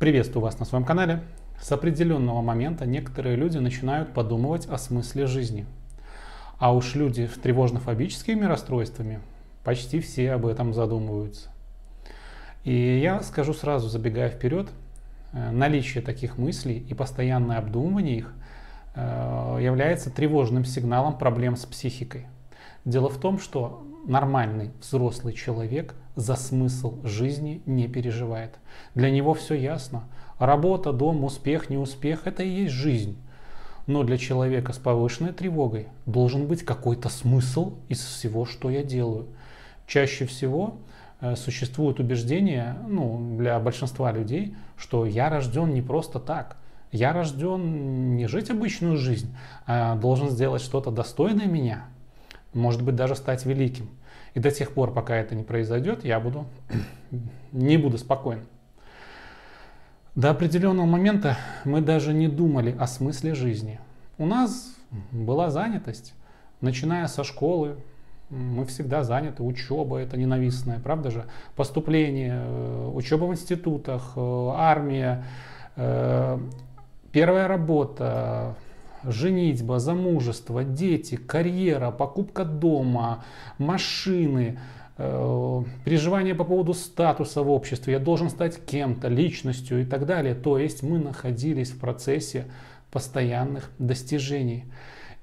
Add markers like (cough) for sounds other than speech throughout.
Приветствую вас на своем канале. С определенного момента некоторые люди начинают подумывать о смысле жизни. А уж люди с тревожно-фобическими расстройствами почти все об этом задумываются. И я скажу сразу, забегая вперед, э, наличие таких мыслей и постоянное обдумывание их э, является тревожным сигналом проблем с психикой. Дело в том, что нормальный взрослый человек за смысл жизни не переживает. Для него все ясно. Работа, дом, успех, неуспех – это и есть жизнь. Но для человека с повышенной тревогой должен быть какой-то смысл из всего, что я делаю. Чаще всего э, существует убеждение ну, для большинства людей, что я рожден не просто так. Я рожден не жить обычную жизнь, а должен сделать что-то достойное меня, может быть даже стать великим. И до тех пор, пока это не произойдет, я буду, (clears throat) не буду спокоен. До определенного момента мы даже не думали о смысле жизни. У нас была занятость. Начиная со школы, мы всегда заняты. Учеба это ненавистная, правда же? Поступление, э, учеба в институтах, э, армия, э, первая работа, женитьба, замужество, дети, карьера, покупка дома, машины, э, переживания по поводу статуса в обществе, я должен стать кем-то, личностью и так далее. То есть мы находились в процессе постоянных достижений.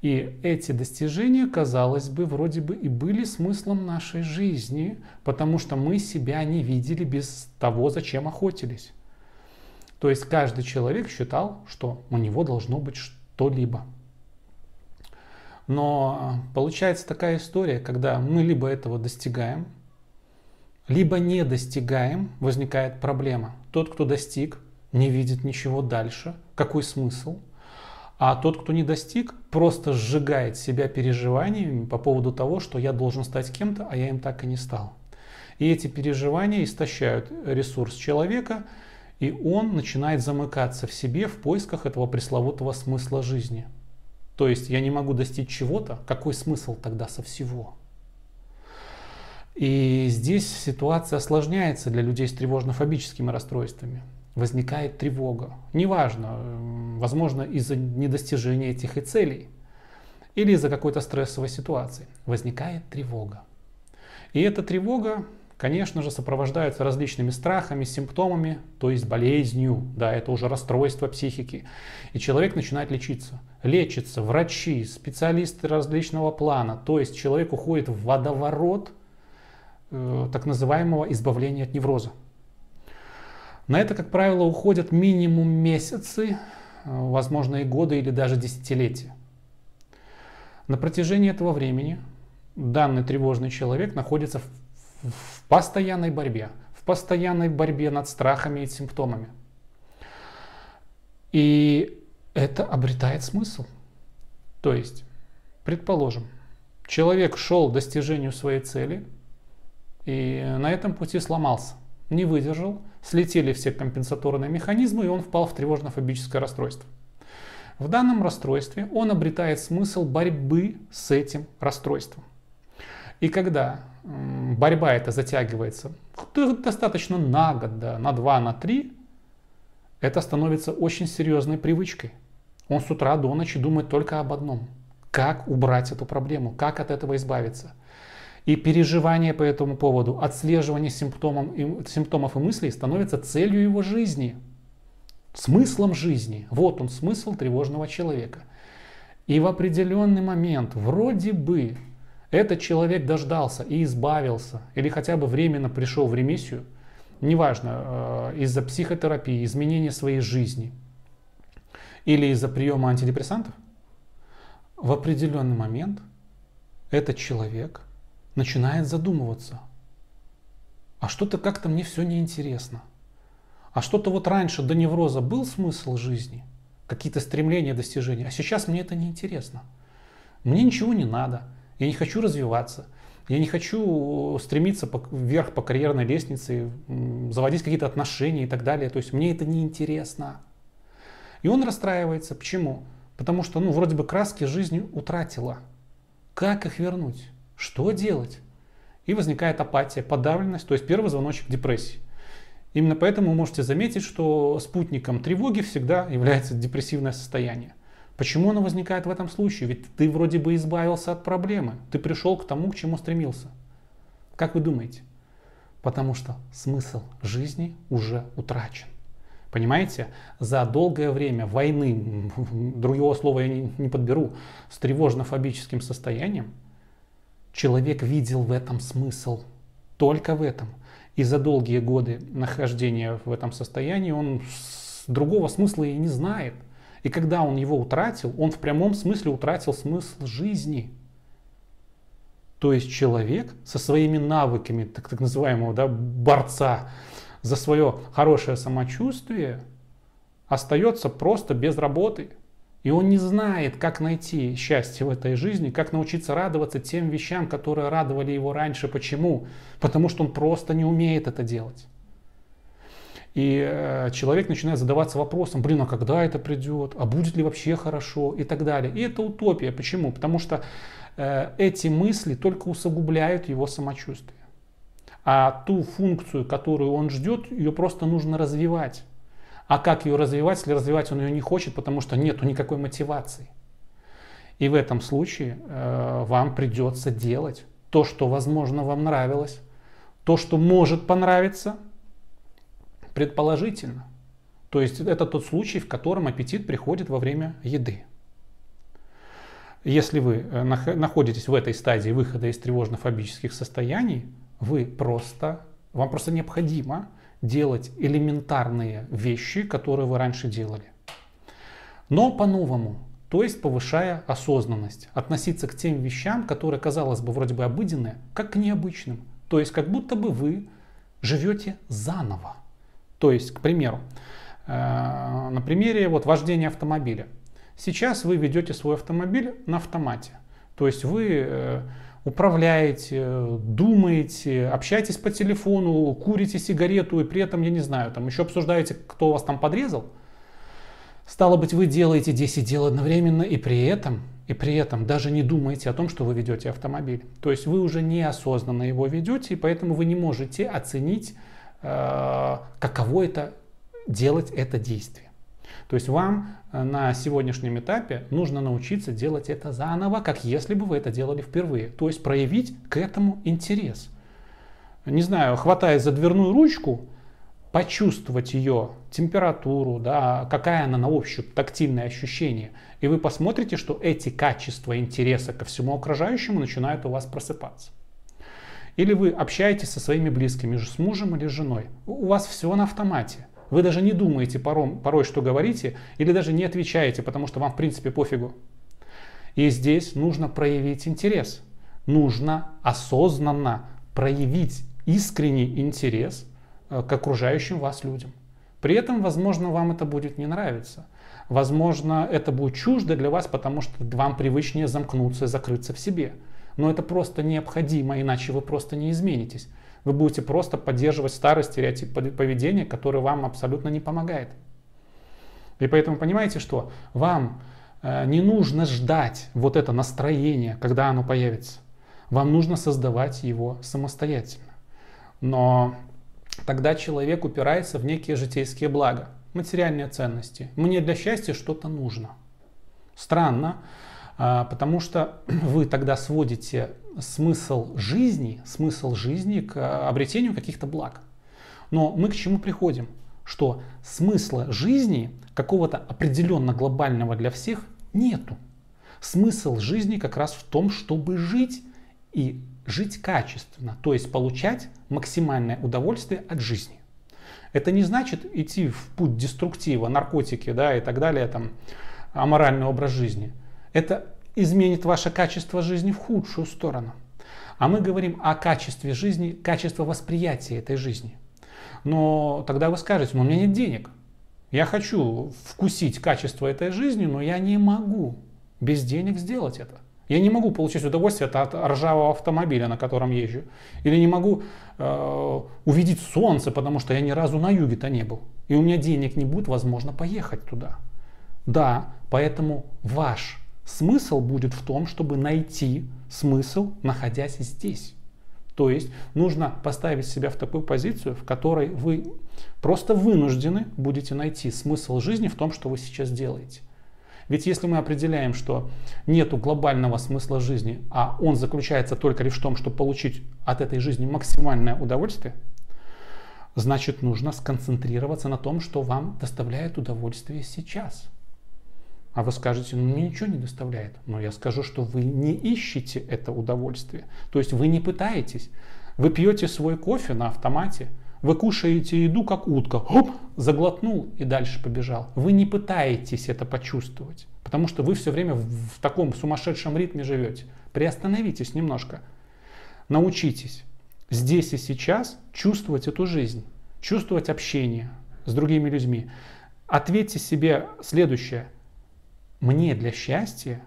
И эти достижения, казалось бы, вроде бы и были смыслом нашей жизни, потому что мы себя не видели без того, зачем охотились. То есть каждый человек считал, что у него должно быть что-либо. Но получается такая история, когда мы либо этого достигаем, либо не достигаем, возникает проблема. Тот, кто достиг, не видит ничего дальше. Какой смысл? А тот, кто не достиг, просто сжигает себя переживаниями по поводу того, что я должен стать кем-то, а я им так и не стал. И эти переживания истощают ресурс человека, и он начинает замыкаться в себе в поисках этого пресловутого смысла жизни. То есть я не могу достичь чего-то, какой смысл тогда со всего? И здесь ситуация осложняется для людей с тревожно-фобическими расстройствами. Возникает тревога. Неважно, возможно, из-за недостижения этих и целей или из-за какой-то стрессовой ситуации. Возникает тревога. И эта тревога конечно же, сопровождаются различными страхами, симптомами, то есть болезнью. Да, это уже расстройство психики. И человек начинает лечиться. Лечится врачи, специалисты различного плана. То есть человек уходит в водоворот э, так называемого избавления от невроза. На это, как правило, уходят минимум месяцы, э, возможно и годы или даже десятилетия. На протяжении этого времени данный тревожный человек находится в в постоянной борьбе, в постоянной борьбе над страхами и симптомами. И это обретает смысл. То есть, предположим, человек шел к достижению своей цели и на этом пути сломался, не выдержал, слетели все компенсаторные механизмы и он впал в тревожно-фобическое расстройство. В данном расстройстве он обретает смысл борьбы с этим расстройством. И когда борьба эта затягивается достаточно на год, да, на два, на три, это становится очень серьезной привычкой. Он с утра до ночи думает только об одном. Как убрать эту проблему, как от этого избавиться. И переживание по этому поводу, отслеживание симптомов и, симптомов и мыслей становится целью его жизни, смыслом жизни. Вот он, смысл тревожного человека. И в определенный момент вроде бы этот человек дождался и избавился, или хотя бы временно пришел в ремиссию, неважно, э, из-за психотерапии, изменения своей жизни или из-за приема антидепрессантов, в определенный момент этот человек начинает задумываться, а что-то как-то мне все неинтересно. А что-то вот раньше до невроза был смысл жизни, какие-то стремления, достижения, а сейчас мне это неинтересно. Мне ничего не надо. Я не хочу развиваться. Я не хочу стремиться вверх по карьерной лестнице, заводить какие-то отношения и так далее. То есть мне это не интересно. И он расстраивается. Почему? Потому что, ну, вроде бы краски жизни утратила. Как их вернуть? Что делать? И возникает апатия, подавленность, то есть первый звоночек депрессии. Именно поэтому вы можете заметить, что спутником тревоги всегда является депрессивное состояние. Почему оно возникает в этом случае? Ведь ты вроде бы избавился от проблемы. Ты пришел к тому, к чему стремился. Как вы думаете? Потому что смысл жизни уже утрачен. Понимаете, за долгое время войны, (laughs) другого слова я не, подберу, с тревожно-фобическим состоянием, человек видел в этом смысл. Только в этом. И за долгие годы нахождения в этом состоянии он другого смысла и не знает. И когда он его утратил, он в прямом смысле утратил смысл жизни. То есть человек со своими навыками, так, так называемого да, борца за свое хорошее самочувствие, остается просто без работы. И он не знает, как найти счастье в этой жизни, как научиться радоваться тем вещам, которые радовали его раньше. Почему? Потому что он просто не умеет это делать. И э, человек начинает задаваться вопросом, блин, а когда это придет, а будет ли вообще хорошо и так далее. И это утопия. Почему? Потому что э, эти мысли только усугубляют его самочувствие. А ту функцию, которую он ждет, ее просто нужно развивать. А как ее развивать, если развивать он ее не хочет, потому что нету никакой мотивации. И в этом случае э, вам придется делать то, что, возможно, вам нравилось, то, что может понравиться – Предположительно. То есть это тот случай, в котором аппетит приходит во время еды. Если вы э, находитесь в этой стадии выхода из тревожно-фобических состояний, вы просто, вам просто необходимо делать элементарные вещи, которые вы раньше делали. Но по-новому, то есть повышая осознанность, относиться к тем вещам, которые, казалось бы, вроде бы обыденные, как к необычным. То есть как будто бы вы живете заново. То есть, к примеру, э, на примере вот вождения автомобиля. Сейчас вы ведете свой автомобиль на автомате. То есть вы э, управляете, думаете, общаетесь по телефону, курите сигарету и при этом, я не знаю, там еще обсуждаете, кто вас там подрезал. Стало быть, вы делаете 10 дел одновременно и при этом, и при этом даже не думаете о том, что вы ведете автомобиль. То есть вы уже неосознанно его ведете, и поэтому вы не можете оценить каково это делать это действие. То есть вам э, на сегодняшнем этапе нужно научиться делать это заново, как если бы вы это делали впервые. То есть проявить к этому интерес. Не знаю, хватая за дверную ручку, почувствовать ее температуру, да, какая она на ощупь, тактильное ощущение. И вы посмотрите, что эти качества интереса ко всему окружающему начинают у вас просыпаться. Или вы общаетесь со своими близкими, с мужем или с женой. У вас все на автомате. Вы даже не думаете порой, порой, что говорите, или даже не отвечаете, потому что вам в принципе пофигу. И здесь нужно проявить интерес. Нужно осознанно проявить искренний интерес э, к окружающим вас людям. При этом, возможно, вам это будет не нравиться. Возможно, это будет чуждо для вас, потому что вам привычнее замкнуться и закрыться в себе. Но это просто необходимо, иначе вы просто не изменитесь. Вы будете просто поддерживать старый стереотип поведения, который вам абсолютно не помогает. И поэтому понимаете, что вам э, не нужно ждать вот это настроение, когда оно появится. Вам нужно создавать его самостоятельно. Но тогда человек упирается в некие житейские блага, материальные ценности. Мне для счастья что-то нужно. Странно, потому что (clears throat) вы тогда сводите смысл жизни, смысл жизни к а, обретению каких-то благ. Но мы к чему приходим? Что смысла жизни какого-то определенно глобального для всех нету. Смысл жизни как раз в том, чтобы жить и жить качественно, то есть получать максимальное удовольствие от жизни. Это не значит идти в путь деструктива, наркотики да, и так далее, там, аморальный образ жизни – это изменит ваше качество жизни в худшую сторону. А мы говорим о качестве жизни, качестве восприятия этой жизни. Но тогда вы скажете, ну у меня нет денег. Я хочу вкусить качество этой жизни, но я не могу без денег сделать это. Я не могу получить удовольствие от ржавого автомобиля, на котором езжу. Или не могу э, увидеть солнце, потому что я ни разу на юге-то не был. И у меня денег не будет, возможно, поехать туда. Да, поэтому ваш Смысл будет в том, чтобы найти смысл, находясь здесь. То есть нужно поставить себя в такую позицию, в которой вы просто вынуждены будете найти смысл жизни в том, что вы сейчас делаете. Ведь если мы определяем, что нет глобального смысла жизни, а он заключается только лишь в том, чтобы получить от этой жизни максимальное удовольствие, значит нужно сконцентрироваться на том, что вам доставляет удовольствие сейчас. А вы скажете, ну мне ничего не доставляет. Но я скажу, что вы не ищете это удовольствие. То есть вы не пытаетесь. Вы пьете свой кофе на автомате, вы кушаете еду, как утка. Хоп, заглотнул и дальше побежал. Вы не пытаетесь это почувствовать, потому что вы все время в, в таком сумасшедшем ритме живете. Приостановитесь немножко. Научитесь здесь и сейчас чувствовать эту жизнь, чувствовать общение с другими людьми. Ответьте себе следующее. Мне для счастья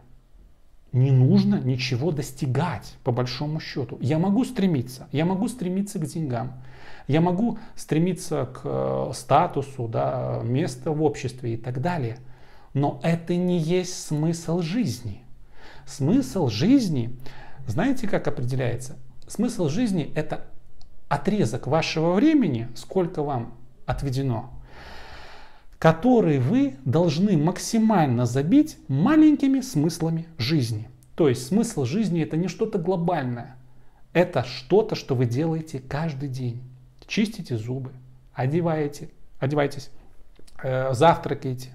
не нужно ничего достигать, по большому счету. Я могу стремиться, я могу стремиться к деньгам, я могу стремиться к э, статусу, да, места в обществе и так далее. Но это не есть смысл жизни. Смысл жизни, знаете, как определяется? Смысл жизни – это отрезок вашего времени, сколько вам отведено, который вы должны максимально забить маленькими смыслами жизни. То есть смысл жизни это не что-то глобальное, это что-то, что вы делаете каждый день чистите зубы, одеваете, одеваетесь, э, завтракаете,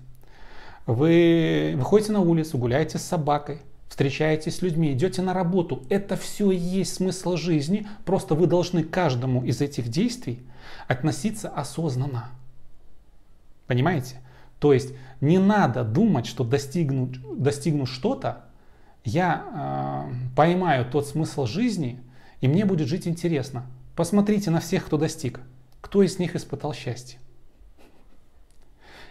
вы выходите на улицу, гуляете с собакой, встречаетесь с людьми, идете на работу. Это все и есть смысл жизни, просто вы должны каждому из этих действий относиться осознанно. Понимаете? То есть не надо думать, что достигну, достигну что-то, я э, поймаю тот смысл жизни, и мне будет жить интересно. Посмотрите на всех, кто достиг. Кто из них испытал счастье?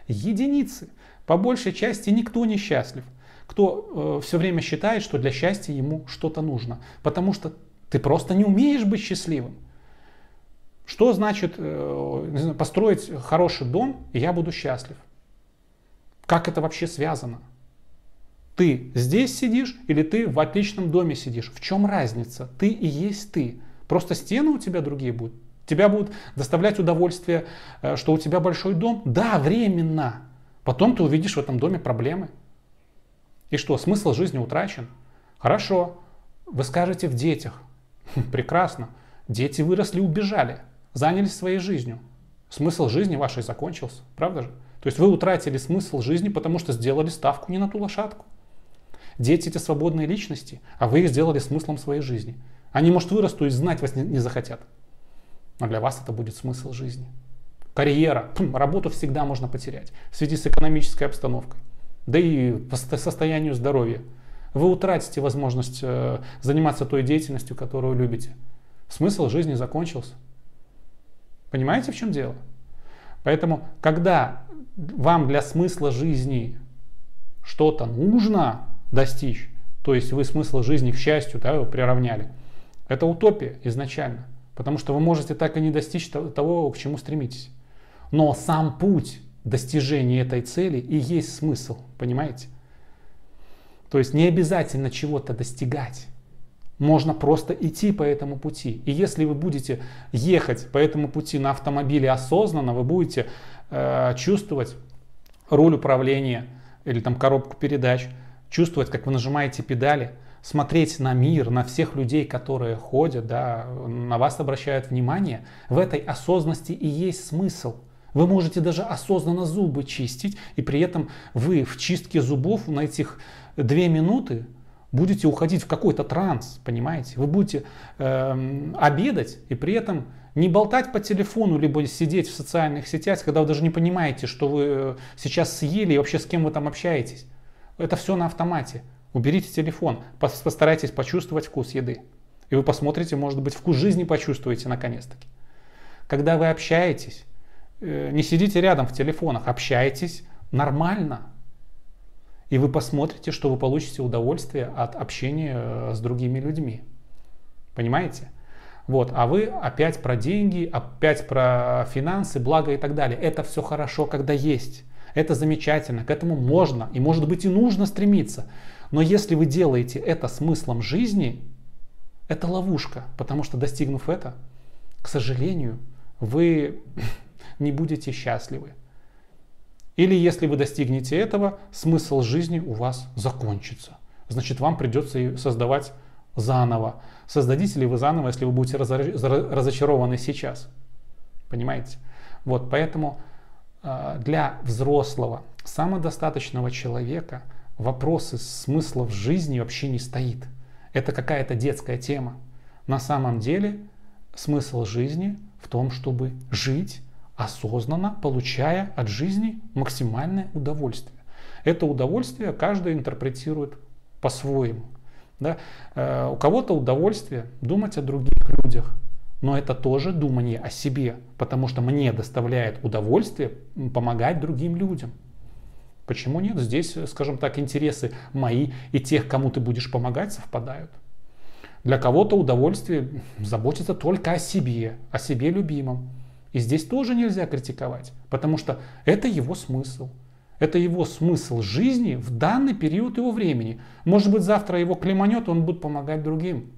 Единицы. По большей части никто не счастлив. Кто э, все время считает, что для счастья ему что-то нужно. Потому что ты просто не умеешь быть счастливым. Что значит э, знаю, построить хороший дом, и я буду счастлив? Как это вообще связано? Ты здесь сидишь или ты в отличном доме сидишь? В чем разница? Ты и есть ты. Просто стены у тебя другие будут. Тебя будут доставлять удовольствие, э, что у тебя большой дом. Да, временно. Потом ты увидишь в этом доме проблемы. И что, смысл жизни утрачен? Хорошо. Вы скажете в детях. (laughs) Прекрасно. Дети выросли, убежали, занялись своей жизнью. Смысл жизни вашей закончился, правда же? То есть вы утратили смысл жизни, потому что сделали ставку не на ту лошадку. Дети это свободные личности, а вы их сделали смыслом своей жизни. Они, может, вырастут и знать вас не, не захотят. Но для вас это будет смысл жизни. Карьера, работу всегда можно потерять в связи с экономической обстановкой. Да и по состоянию здоровья. Вы утратите возможность э, заниматься той деятельностью, которую любите. Смысл жизни закончился. Понимаете, в чем дело? Поэтому, когда вам для смысла жизни что-то нужно достичь, то есть вы смысл жизни к счастью да, приравняли, это утопия изначально, потому что вы можете так и не достичь того, к чему стремитесь. Но сам путь достижения этой цели и есть смысл, понимаете? То есть не обязательно чего-то достигать. Можно просто идти по этому пути. И если вы будете ехать по этому пути на автомобиле осознанно, вы будете э, чувствовать руль управления или там коробку передач, чувствовать, как вы нажимаете педали, смотреть на мир, на всех людей, которые ходят, да, на вас обращают внимание, в этой осознанности и есть смысл. Вы можете даже осознанно зубы чистить, и при этом вы в чистке зубов на этих две минуты будете уходить в какой-то транс, понимаете? Вы будете э, обедать и при этом не болтать по телефону, либо сидеть в социальных сетях, когда вы даже не понимаете, что вы э, сейчас съели и вообще с кем вы там общаетесь. Это все на автомате. Уберите телефон, постарайтесь почувствовать вкус еды. И вы посмотрите, может быть, вкус жизни почувствуете наконец-таки. Когда вы общаетесь, э, не сидите рядом в телефонах, общайтесь нормально. И вы посмотрите, что вы получите удовольствие от общения э, с другими людьми. Понимаете? Вот, а вы опять про деньги, опять про финансы, благо и так далее. Это все хорошо, когда есть. Это замечательно, к этому можно и может быть и нужно стремиться. Но если вы делаете это смыслом жизни, это ловушка, потому что достигнув это, к сожалению, вы (laughs) не будете счастливы. Или если вы достигнете этого, смысл жизни у вас закончится. Значит, вам придется создавать заново. Создадите ли вы заново, если вы будете разочарованы сейчас? Понимаете? Вот, поэтому а, для взрослого, самодостаточного человека вопросы смысла в жизни вообще не стоит. Это какая-то детская тема. На самом деле смысл жизни в том, чтобы жить осознанно, получая от жизни максимальное удовольствие. Это удовольствие каждый интерпретирует по-своему. Да? Э, у кого-то удовольствие думать о других людях, но это тоже думание о себе, потому что мне доставляет удовольствие помогать другим людям. Почему нет? Здесь, скажем так, интересы мои и тех, кому ты будешь помогать, совпадают. Для кого-то удовольствие заботиться только о себе, о себе любимом. И здесь тоже нельзя критиковать, потому что это его смысл. Это его смысл жизни в данный период его времени. Может быть, завтра его клеманет, он будет помогать другим.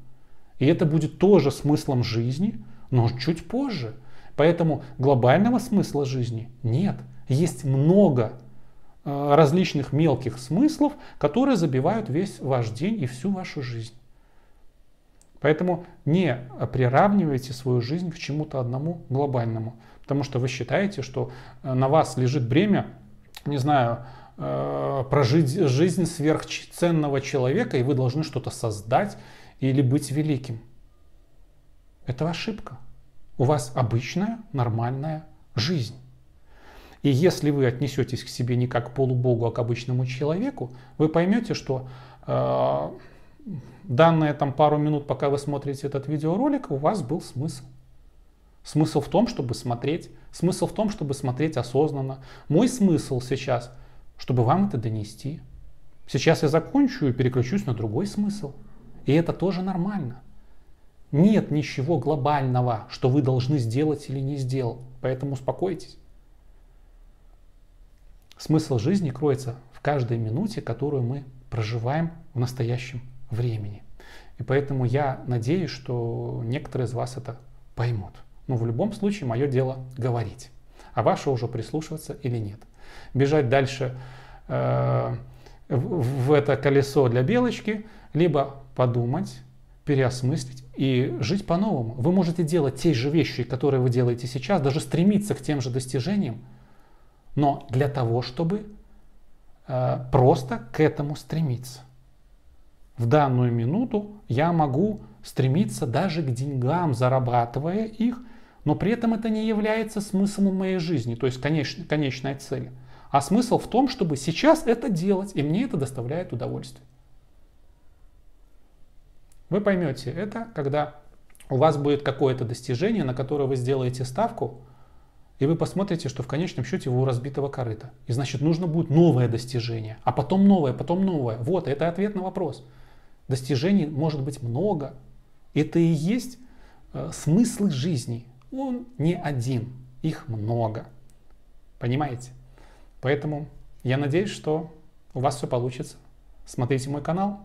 И это будет тоже смыслом жизни, но чуть позже. Поэтому глобального смысла жизни нет. Есть много э, различных мелких смыслов, которые забивают весь ваш день и всю вашу жизнь. Поэтому не приравнивайте свою жизнь к чему-то одному глобальному, потому что вы считаете, что э, на вас лежит бремя, не знаю, э, прожить жизнь сверхценного человека, и вы должны что-то создать или быть великим. Это ошибка. У вас обычная, нормальная жизнь. И если вы отнесетесь к себе не как к полубогу, а к обычному человеку, вы поймете, что э, данные там пару минут, пока вы смотрите этот видеоролик, у вас был смысл. Смысл в том, чтобы смотреть. Смысл в том, чтобы смотреть осознанно. Мой смысл сейчас, чтобы вам это донести. Сейчас я закончу и переключусь на другой смысл. И это тоже нормально. Нет ничего глобального, что вы должны сделать или не сделать. Поэтому успокойтесь. Смысл жизни кроется в каждой минуте, которую мы проживаем в настоящем времени. И поэтому я надеюсь, что некоторые из вас это поймут. Но в любом случае мое дело говорить, а ваше уже прислушиваться или нет. Бежать дальше э, в, в это колесо для белочки, либо подумать, переосмыслить и жить по-новому. Вы можете делать те же вещи, которые вы делаете сейчас, даже стремиться к тем же достижениям, но для того, чтобы э, просто к этому стремиться в данную минуту я могу стремиться даже к деньгам, зарабатывая их, но при этом это не является смыслом моей жизни, то есть конеч, конечной цели. А смысл в том, чтобы сейчас это делать, и мне это доставляет удовольствие. Вы поймете это, когда у вас будет какое-то достижение, на которое вы сделаете ставку, и вы посмотрите, что в конечном счете вы у разбитого корыта. И значит нужно будет новое достижение, а потом новое, потом новое. Вот, это ответ на вопрос. Достижений может быть много. Это и есть э, смысл жизни. Он не один, их много. Понимаете? Поэтому я надеюсь, что у вас все получится. Смотрите мой канал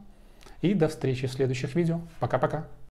и до встречи в следующих видео. Пока-пока.